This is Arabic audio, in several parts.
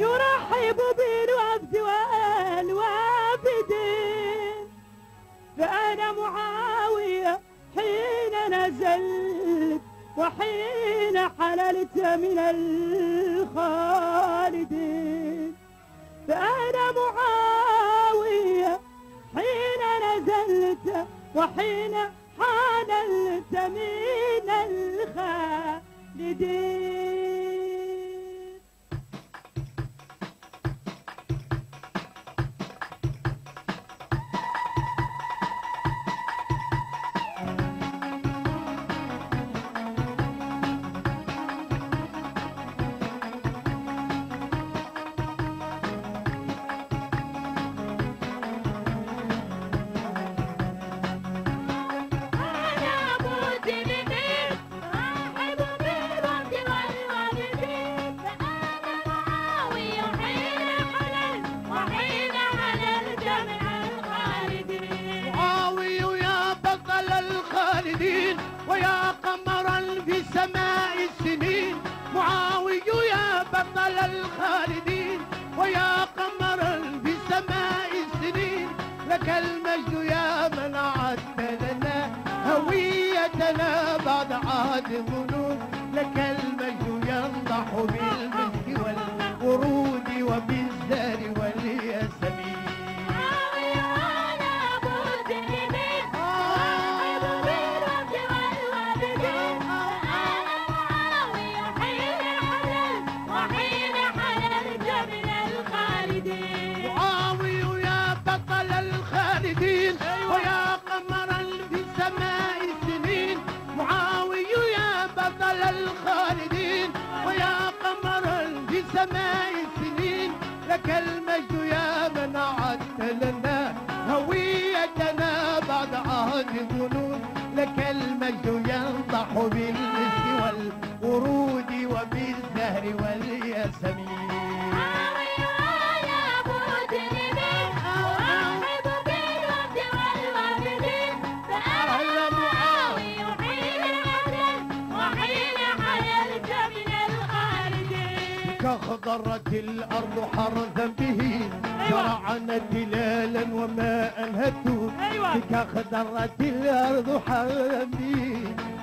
رحبوا بالوفد والوافدين فأنا معاوية حين نزلت وحين حللت من الخالدين فأنا معاوية حين نزلت وحين حللت من الخالدين قمرا في سماء السنين معاوي يا بطل الخالدين. ويا قمرا في سماء السنين لك المجد يا من أعدت لنا هويتنا بعد عهد الظنون لك المجد ينضح بالمسك سماء السنين لك المجد يا من أعدت لنا هويتنا بعد عهد الظنون لك المجد ينضح بالمسك كخضرت الأرض حرثا به. زرعنا تلالا وماء هتون أيوة. كخضرت الأرض حرثا به.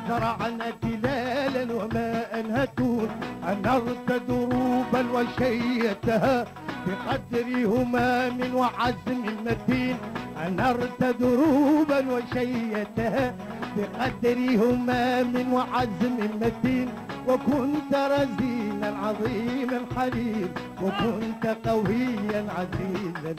زرعنا تلالا وماء هتون أنرت دروبا وشيتها بقدر همام وعزم متين أنرت دروبا وشيتها بقدر همام وعزم متين وكنت رزينا عظيما حليم وكنت قويا عزيزا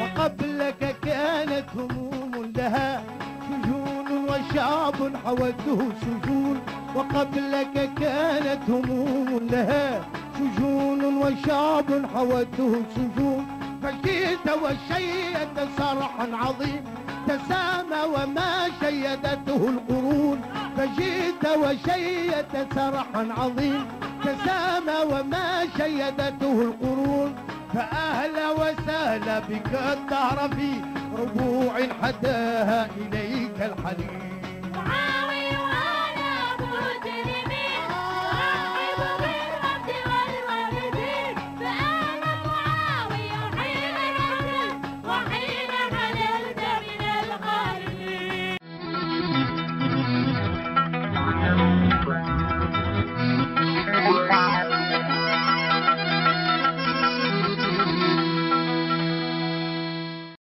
وقبلك كانت هموم لها سجون وشعب حوته سجون وقبلك كانت هموم لها سجون وشعب حوته سجون فجئت وشيد صرحا عظيم. تسامى وما شيدته القرون. فجئت وشيد سرحا عظيم. تسامى وما شيدته القرون. فأهلا وسهلا بك الدهر في ربوع حداها إليك الحنين